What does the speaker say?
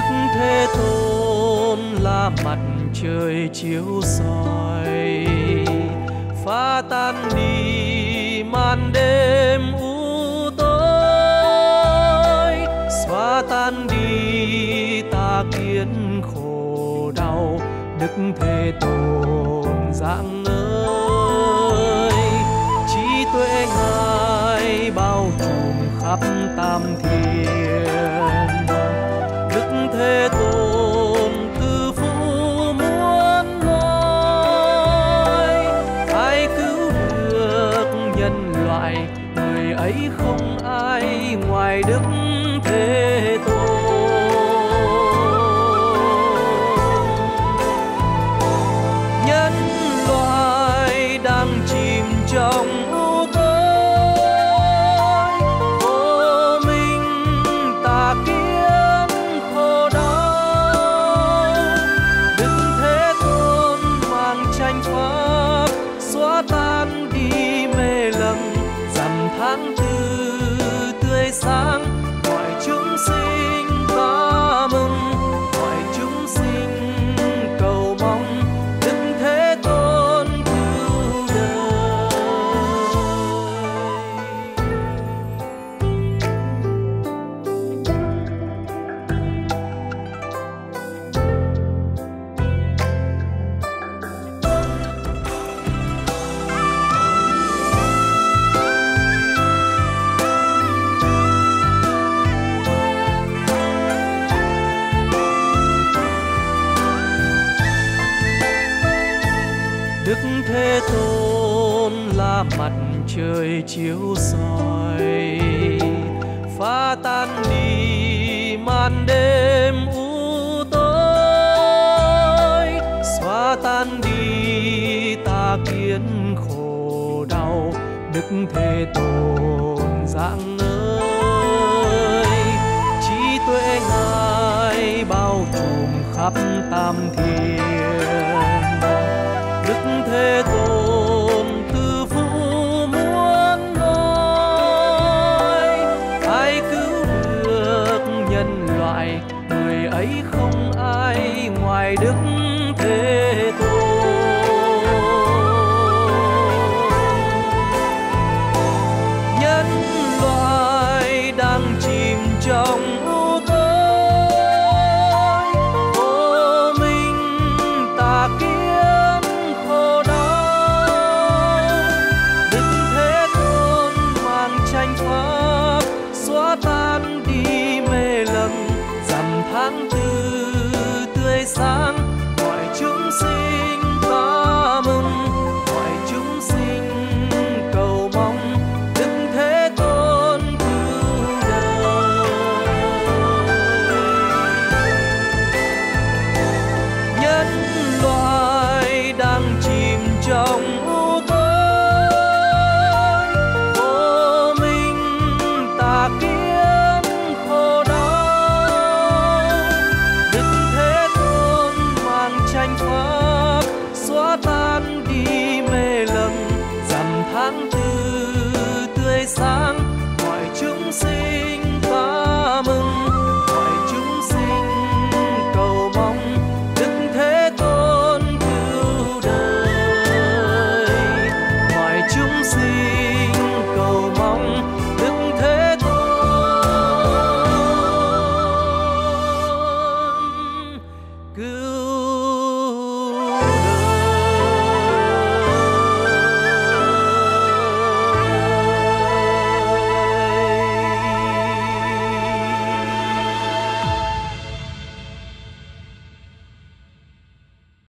đức thế tôn là mặt trời chiếu soi, phá tan đi màn đêm u tối, xóa tan đi ta kiến khổ đau. Đức thế tôn dạng ơi, trí tuệ ngài bao trùm khắp tam thiên. Nhân loại người ấy không ai ngoài đức thế. Thế tôn là mặt trời chiếu soi, phá tan đi màn đêm u tối, xóa tan đi ta kiến khổ đau đức thế tôn dạng ơi. Trí tuệ ngài bao trùm khắp tam thiên đức thế tôn từ phụ muốn nói. Ai cứu được nhân loại, người ấy không ai ngoài đức come to